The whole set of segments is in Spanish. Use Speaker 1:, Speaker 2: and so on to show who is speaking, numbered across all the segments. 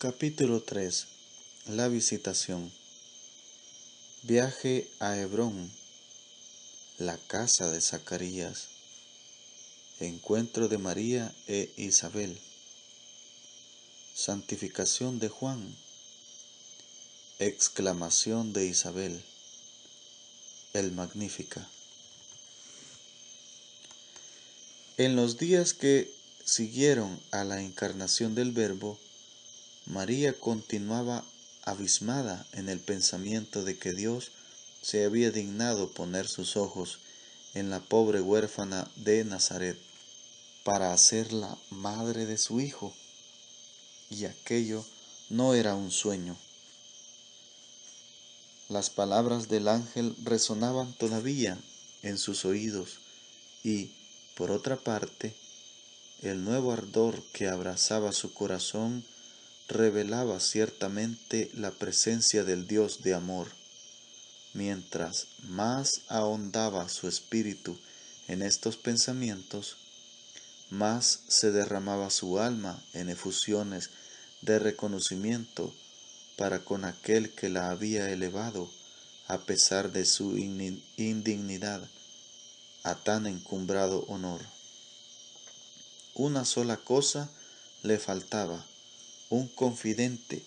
Speaker 1: Capítulo 3 La visitación. Viaje a Hebrón La casa de Zacarías. Encuentro de María e Isabel. Santificación de Juan. Exclamación de Isabel El Magnífica. En los días que siguieron a la encarnación del Verbo, María continuaba abismada en el pensamiento de que Dios se había dignado poner sus ojos en la pobre huérfana de Nazaret para hacerla madre de su hijo. Y aquello no era un sueño. Las palabras del ángel resonaban todavía en sus oídos y, por otra parte, el nuevo ardor que abrazaba su corazón revelaba ciertamente la presencia del Dios de amor. Mientras más ahondaba su espíritu en estos pensamientos, más se derramaba su alma en efusiones de reconocimiento para con aquel que la había elevado, a pesar de su indignidad, a tan encumbrado honor. Una sola cosa le faltaba, un confidente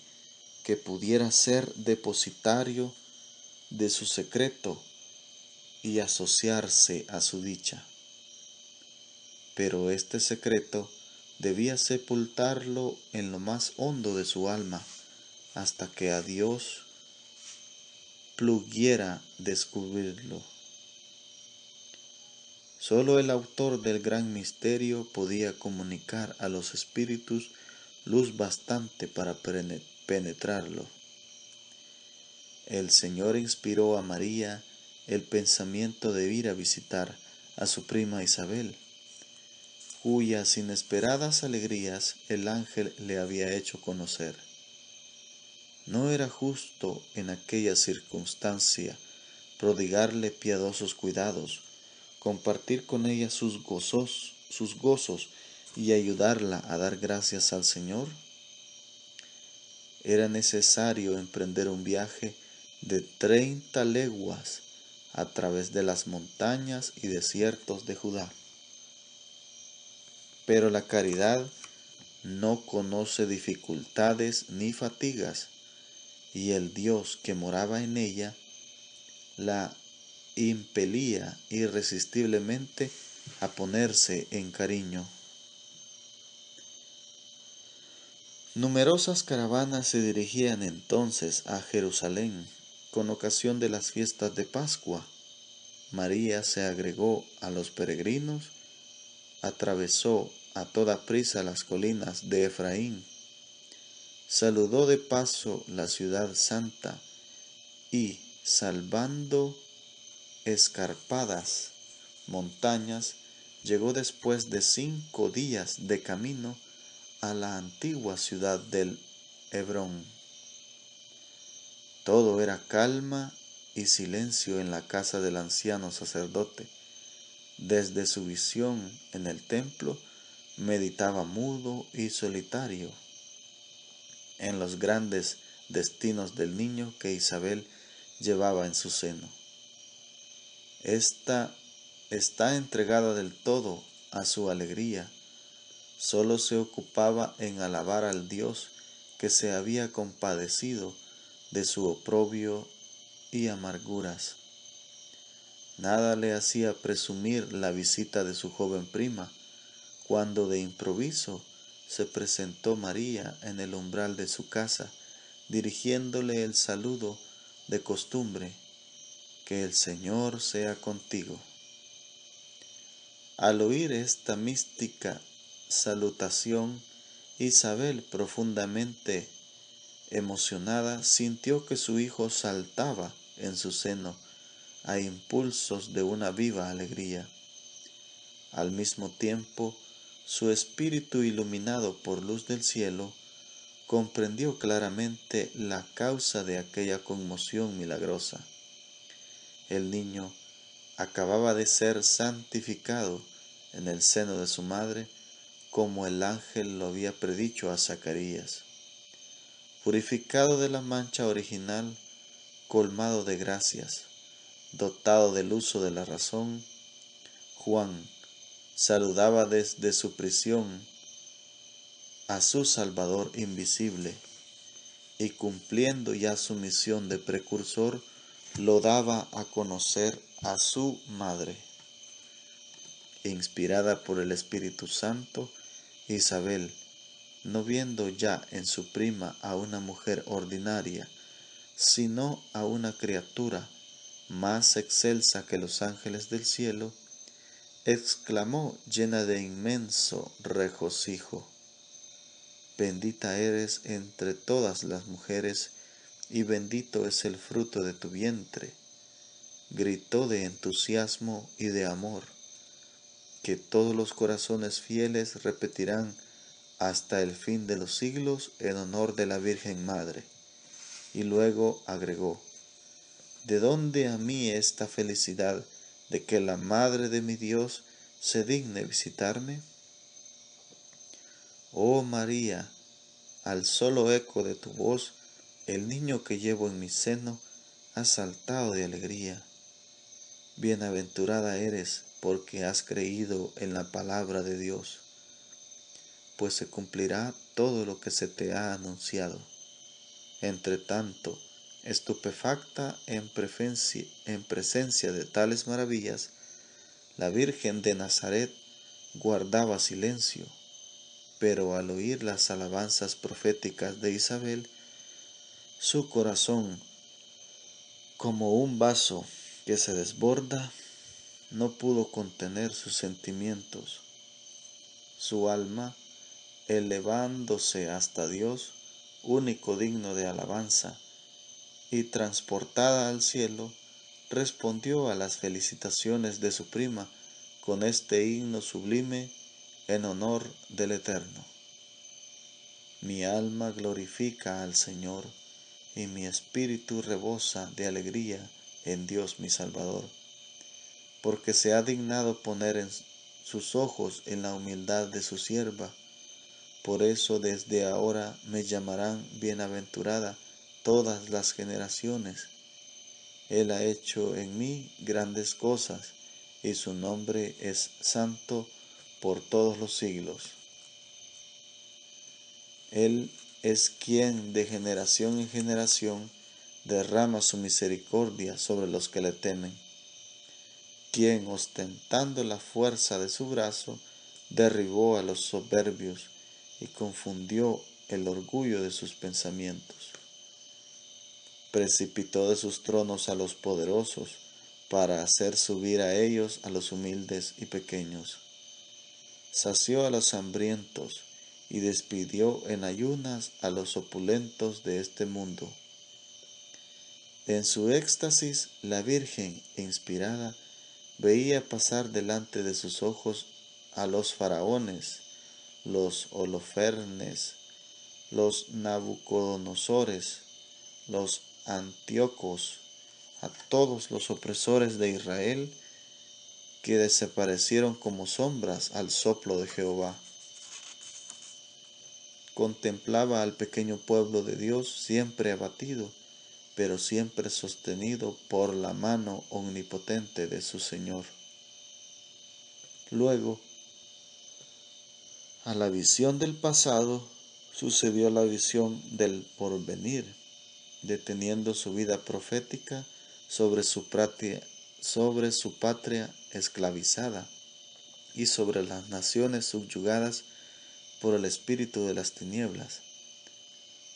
Speaker 1: que pudiera ser depositario de su secreto y asociarse a su dicha. Pero este secreto debía sepultarlo en lo más hondo de su alma hasta que a Dios pluguiera descubrirlo. Solo el autor del gran misterio podía comunicar a los espíritus luz bastante para penetrarlo. El Señor inspiró a María el pensamiento de ir a visitar a su prima Isabel, cuyas inesperadas alegrías el ángel le había hecho conocer. No era justo en aquella circunstancia prodigarle piadosos cuidados, compartir con ella sus gozos, sus gozos y ayudarla a dar gracias al Señor? Era necesario emprender un viaje de 30 leguas a través de las montañas y desiertos de Judá. Pero la caridad no conoce dificultades ni fatigas, y el Dios que moraba en ella la impelía irresistiblemente a ponerse en cariño. Numerosas caravanas se dirigían entonces a Jerusalén con ocasión de las fiestas de Pascua. María se agregó a los peregrinos, atravesó a toda prisa las colinas de Efraín, saludó de paso la ciudad santa y, salvando escarpadas montañas, llegó después de cinco días de camino a la antigua ciudad del Hebrón. Todo era calma y silencio en la casa del anciano sacerdote. Desde su visión en el templo, meditaba mudo y solitario en los grandes destinos del niño que Isabel llevaba en su seno. Esta está entregada del todo a su alegría solo se ocupaba en alabar al Dios que se había compadecido de su oprobio y amarguras. Nada le hacía presumir la visita de su joven prima, cuando de improviso se presentó María en el umbral de su casa, dirigiéndole el saludo de costumbre, que el Señor sea contigo. Al oír esta mística salutación, Isabel, profundamente emocionada, sintió que su hijo saltaba en su seno a impulsos de una viva alegría. Al mismo tiempo, su espíritu iluminado por luz del cielo, comprendió claramente la causa de aquella conmoción milagrosa. El niño acababa de ser santificado en el seno de su madre, como el ángel lo había predicho a Zacarías. purificado de la mancha original, colmado de gracias, dotado del uso de la razón, Juan saludaba desde su prisión a su Salvador invisible y cumpliendo ya su misión de precursor, lo daba a conocer a su madre. Inspirada por el Espíritu Santo, Isabel, no viendo ya en su prima a una mujer ordinaria, sino a una criatura más excelsa que los ángeles del cielo, exclamó llena de inmenso regocijo, Bendita eres entre todas las mujeres, y bendito es el fruto de tu vientre. Gritó de entusiasmo y de amor, que todos los corazones fieles repetirán hasta el fin de los siglos en honor de la Virgen Madre. Y luego agregó, ¿de dónde a mí esta felicidad de que la Madre de mi Dios se digne visitarme? Oh María, al solo eco de tu voz, el niño que llevo en mi seno ha saltado de alegría. Bienaventurada eres porque has creído en la palabra de Dios pues se cumplirá todo lo que se te ha anunciado. Entre tanto, estupefacta en en presencia de tales maravillas, la Virgen de Nazaret guardaba silencio, pero al oír las alabanzas proféticas de Isabel, su corazón, como un vaso que se desborda, no pudo contener sus sentimientos. Su alma elevándose hasta Dios, único digno de alabanza, y transportada al cielo, respondió a las felicitaciones de su prima con este himno sublime en honor del Eterno. Mi alma glorifica al Señor, y mi espíritu rebosa de alegría en Dios mi Salvador, porque se ha dignado poner en sus ojos en la humildad de su sierva, por eso desde ahora me llamarán bienaventurada todas las generaciones. Él ha hecho en mí grandes cosas y su nombre es santo por todos los siglos. Él es quien de generación en generación derrama su misericordia sobre los que le temen, quien ostentando la fuerza de su brazo derribó a los soberbios y confundió el orgullo de sus pensamientos. Precipitó de sus tronos a los poderosos para hacer subir a ellos a los humildes y pequeños. Sació a los hambrientos y despidió en ayunas a los opulentos de este mundo. En su éxtasis, la Virgen, inspirada, veía pasar delante de sus ojos a los faraones los holofernes, los nabucodonosores, los antiocos, a todos los opresores de Israel que desaparecieron como sombras al soplo de Jehová. Contemplaba al pequeño pueblo de Dios siempre abatido, pero siempre sostenido por la mano omnipotente de su Señor. Luego, a la visión del pasado sucedió la visión del porvenir, deteniendo su vida profética sobre su, patria, sobre su patria esclavizada y sobre las naciones subyugadas por el espíritu de las tinieblas.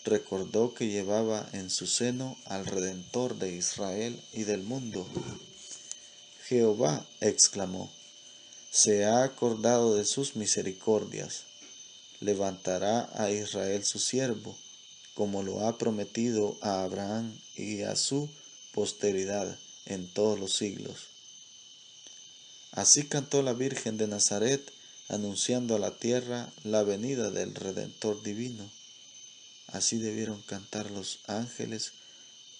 Speaker 1: Recordó que llevaba en su seno al Redentor de Israel y del mundo. Jehová exclamó, se ha acordado de sus misericordias, levantará a Israel su siervo, como lo ha prometido a Abraham y a su posteridad en todos los siglos. Así cantó la Virgen de Nazaret, anunciando a la tierra la venida del Redentor divino. Así debieron cantar los ángeles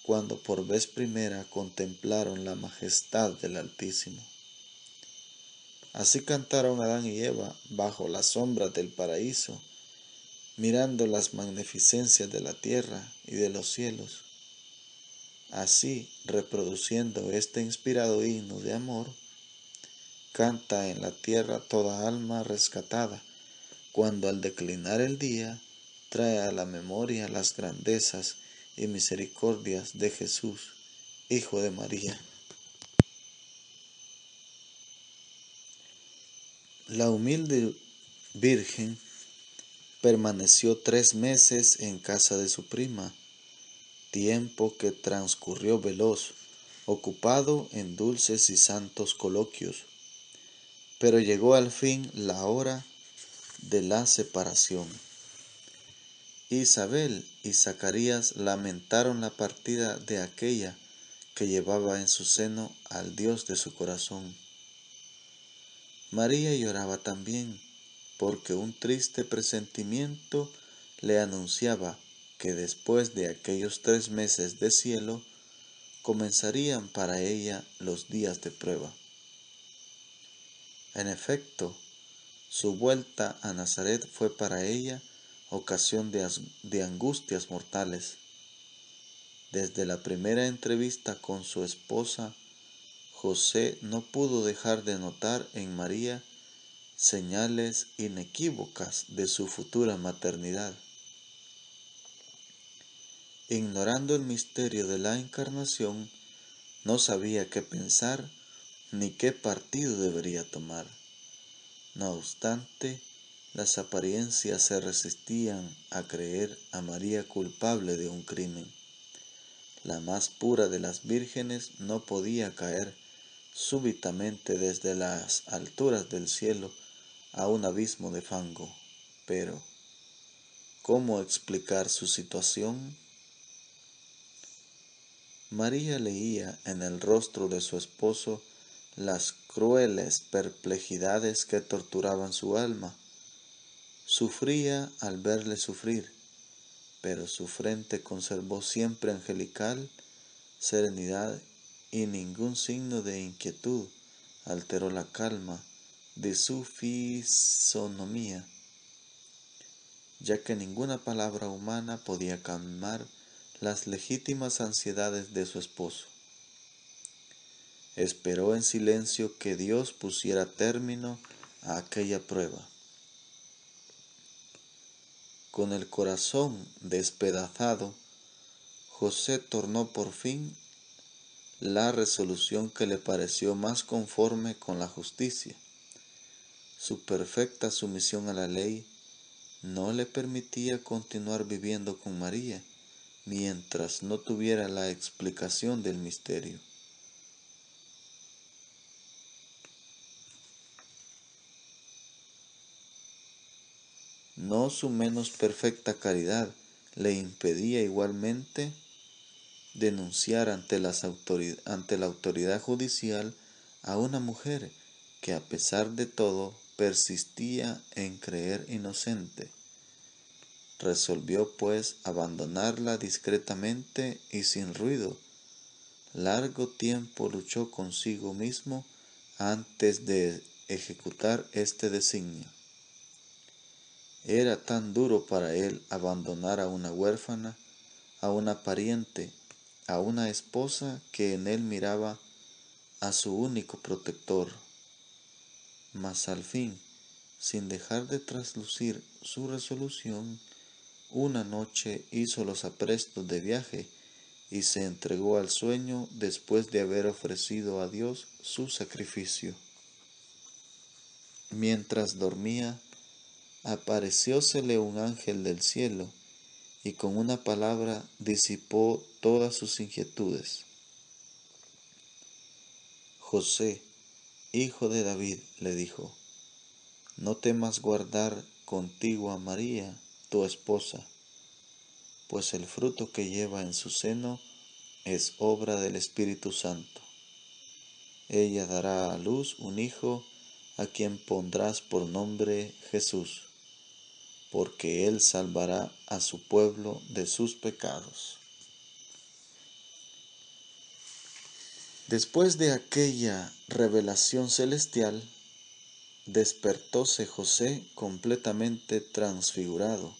Speaker 1: cuando por vez primera contemplaron la majestad del Altísimo. Así cantaron Adán y Eva bajo la sombra del paraíso, mirando las magnificencias de la tierra y de los cielos. Así, reproduciendo este inspirado himno de amor, canta en la tierra toda alma rescatada, cuando al declinar el día trae a la memoria las grandezas y misericordias de Jesús, Hijo de María. La humilde Virgen permaneció tres meses en casa de su prima, tiempo que transcurrió veloz, ocupado en dulces y santos coloquios. Pero llegó al fin la hora de la separación. Isabel y Zacarías lamentaron la partida de aquella que llevaba en su seno al Dios de su corazón. María lloraba también, porque un triste presentimiento le anunciaba que después de aquellos tres meses de cielo comenzarían para ella los días de prueba. En efecto, su vuelta a Nazaret fue para ella ocasión de, de angustias mortales. Desde la primera entrevista con su esposa, José no pudo dejar de notar en María señales inequívocas de su futura maternidad. Ignorando el misterio de la encarnación, no sabía qué pensar ni qué partido debería tomar. No obstante, las apariencias se resistían a creer a María culpable de un crimen. La más pura de las vírgenes no podía caer súbitamente desde las alturas del cielo a un abismo de fango. Pero, ¿cómo explicar su situación? María leía en el rostro de su esposo las crueles perplejidades que torturaban su alma. Sufría al verle sufrir, pero su frente conservó siempre angelical serenidad y ningún signo de inquietud alteró la calma de su fisonomía, ya que ninguna palabra humana podía calmar las legítimas ansiedades de su esposo. Esperó en silencio que Dios pusiera término a aquella prueba. Con el corazón despedazado, José tornó por fin la resolución que le pareció más conforme con la justicia. Su perfecta sumisión a la ley no le permitía continuar viviendo con María mientras no tuviera la explicación del misterio. No su menos perfecta caridad le impedía igualmente denunciar ante, las ante la autoridad judicial a una mujer que a pesar de todo persistía en creer inocente. Resolvió pues abandonarla discretamente y sin ruido. Largo tiempo luchó consigo mismo antes de ejecutar este designio. Era tan duro para él abandonar a una huérfana, a una pariente a una esposa que en él miraba a su único protector. Mas al fin, sin dejar de traslucir su resolución, una noche hizo los aprestos de viaje y se entregó al sueño después de haber ofrecido a Dios su sacrificio. Mientras dormía, apareciósele un ángel del cielo y con una palabra disipó todas sus inquietudes. José, hijo de David, le dijo, no temas guardar contigo a María, tu esposa, pues el fruto que lleva en su seno es obra del Espíritu Santo. Ella dará a luz un hijo a quien pondrás por nombre Jesús porque Él salvará a su pueblo de sus pecados. Después de aquella revelación celestial, despertóse José completamente transfigurado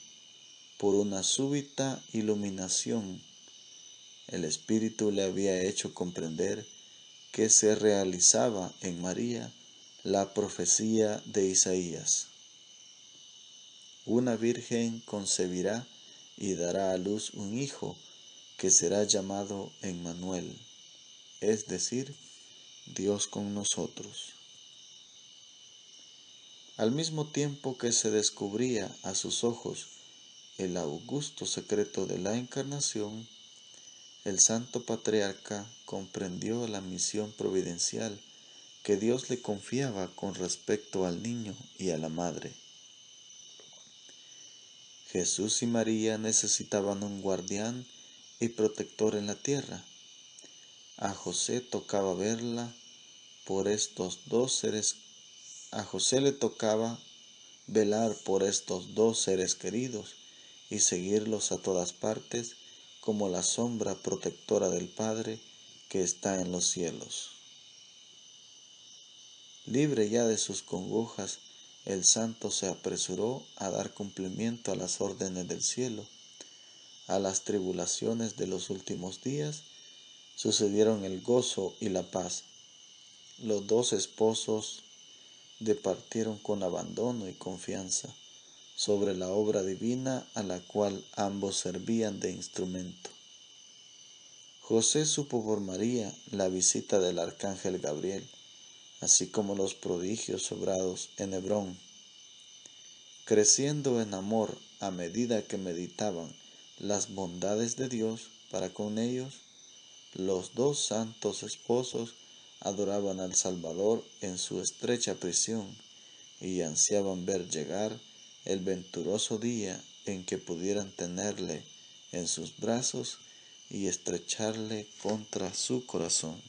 Speaker 1: por una súbita iluminación. El Espíritu le había hecho comprender que se realizaba en María la profecía de Isaías. Una virgen concebirá y dará a luz un hijo que será llamado Emmanuel, es decir, Dios con nosotros. Al mismo tiempo que se descubría a sus ojos el augusto secreto de la encarnación, el santo patriarca comprendió la misión providencial que Dios le confiaba con respecto al niño y a la madre. Jesús y María necesitaban un guardián y protector en la tierra. A José tocaba verla por estos dos seres a José le tocaba velar por estos dos seres queridos y seguirlos a todas partes como la sombra protectora del Padre que está en los cielos. Libre ya de sus congojas, el santo se apresuró a dar cumplimiento a las órdenes del cielo. A las tribulaciones de los últimos días sucedieron el gozo y la paz. Los dos esposos departieron con abandono y confianza sobre la obra divina a la cual ambos servían de instrumento. José supo por María la visita del arcángel Gabriel, así como los prodigios obrados en Hebrón. Creciendo en amor a medida que meditaban las bondades de Dios para con ellos, los dos santos esposos adoraban al Salvador en su estrecha prisión y ansiaban ver llegar el venturoso día en que pudieran tenerle en sus brazos y estrecharle contra su corazón.